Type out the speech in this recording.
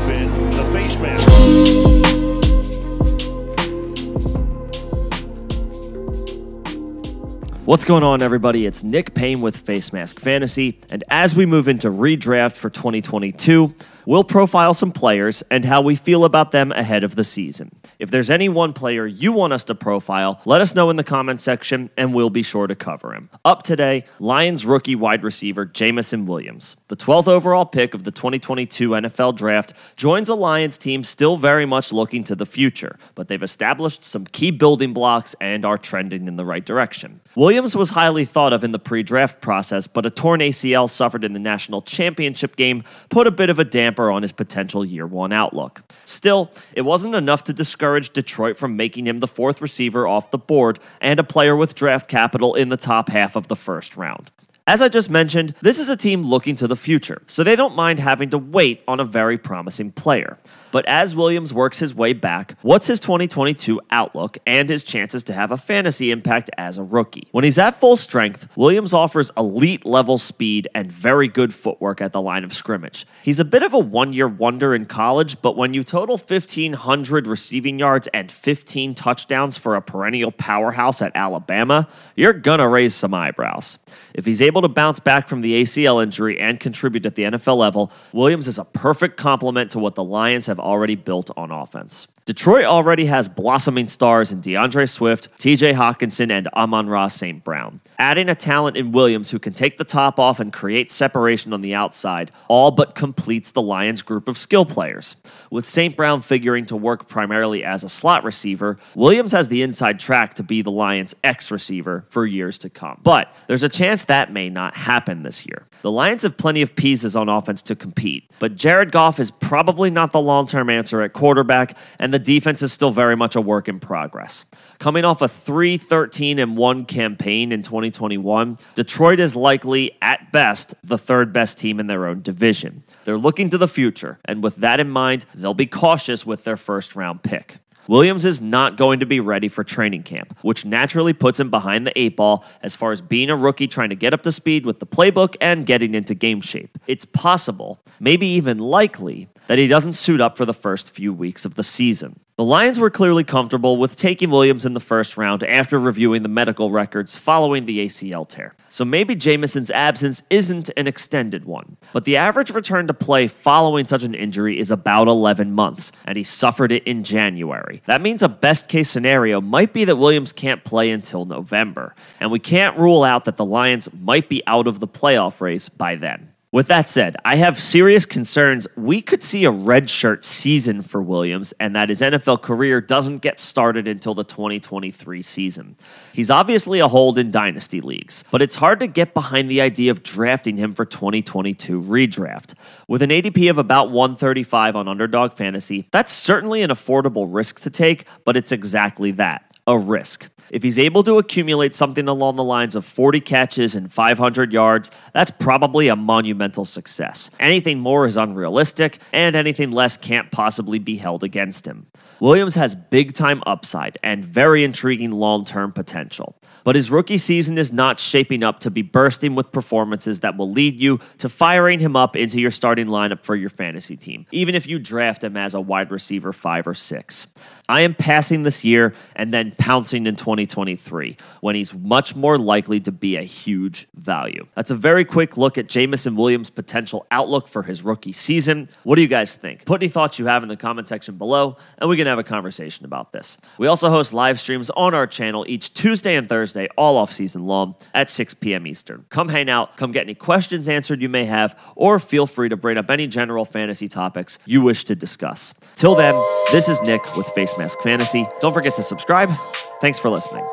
have been the face mask. What's going on, everybody? It's Nick Payne with Face Mask Fantasy. And as we move into redraft for 2022, we'll profile some players and how we feel about them ahead of the season. If there's any one player you want us to profile, let us know in the comments section and we'll be sure to cover him. Up today, Lions rookie wide receiver Jameson Williams. The 12th overall pick of the 2022 NFL Draft joins a Lions team still very much looking to the future, but they've established some key building blocks and are trending in the right direction. Williams was highly thought of in the pre draft process, but a torn ACL suffered in the national championship game put a bit of a damper on his potential year one outlook. Still, it wasn't enough to discourage Detroit from making him the fourth receiver off the board and a player with draft capital in the top half of the first round. As I just mentioned, this is a team looking to the future, so they don't mind having to wait on a very promising player. But as Williams works his way back, what's his 2022 outlook and his chances to have a fantasy impact as a rookie? When he's at full strength, Williams offers elite level speed and very good footwork at the line of scrimmage. He's a bit of a one year wonder in college, but when you total 1,500 receiving yards and 15 touchdowns for a perennial powerhouse at Alabama, you're gonna raise some eyebrows. If he's able to bounce back from the ACL injury and contribute at the NFL level, Williams is a perfect complement to what the Lions have already built on offense. Detroit already has blossoming stars in D'Andre Swift, TJ Hockenson, and Amon-Ra St. Brown. Adding a talent in Williams who can take the top off and create separation on the outside all but completes the Lions' group of skill players. With St. Brown figuring to work primarily as a slot receiver, Williams has the inside track to be the Lions' X receiver for years to come. But there's a chance that may not happen this year. The Lions have plenty of pieces on offense to compete, but Jared Goff is probably not the long term answer at quarterback, and the defense is still very much a work in progress. Coming off a 3 13 and 1 campaign in 2021, Detroit is likely, at best, the third best team in their own division. They're looking to the future, and with that in mind, they'll be cautious with their first round pick. Williams is not going to be ready for training camp, which naturally puts him behind the eight ball as far as being a rookie trying to get up to speed with the playbook and getting into game shape. It's possible, maybe even likely, that he doesn't suit up for the first few weeks of the season. The Lions were clearly comfortable with taking Williams in the first round after reviewing the medical records following the ACL tear. So maybe Jameson's absence isn't an extended one. But the average return to play following such an injury is about 11 months, and he suffered it in January. That means a best case scenario might be that Williams can't play until November, and we can't rule out that the Lions might be out of the playoff race by then. With that said, I have serious concerns we could see a redshirt season for Williams and that his NFL career doesn't get started until the 2023 season. He's obviously a hold in dynasty leagues, but it's hard to get behind the idea of drafting him for 2022 redraft. With an ADP of about 135 on Underdog Fantasy, that's certainly an affordable risk to take, but it's exactly that a risk. If he's able to accumulate something along the lines of 40 catches and 500 yards, that's probably a monumental success. Anything more is unrealistic, and anything less can't possibly be held against him. Williams has big time upside and very intriguing long term potential. But his rookie season is not shaping up to be bursting with performances that will lead you to firing him up into your starting lineup for your fantasy team, even if you draft him as a wide receiver five or six. I am passing this year and then pouncing in 2023 when he's much more likely to be a huge value. That's a very quick look at Jameson Williams' potential outlook for his rookie season. What do you guys think? Put any thoughts you have in the comment section below, and we can have a conversation about this. We also host live streams on our channel each Tuesday and Thursday, all off season long, at 6 p.m. Eastern. Come hang out, come get any questions answered you may have, or feel free to bring up any general fantasy topics you wish to discuss. Till then, this is Nick with Face Mask Fantasy. Don't forget to subscribe. Thanks for listening.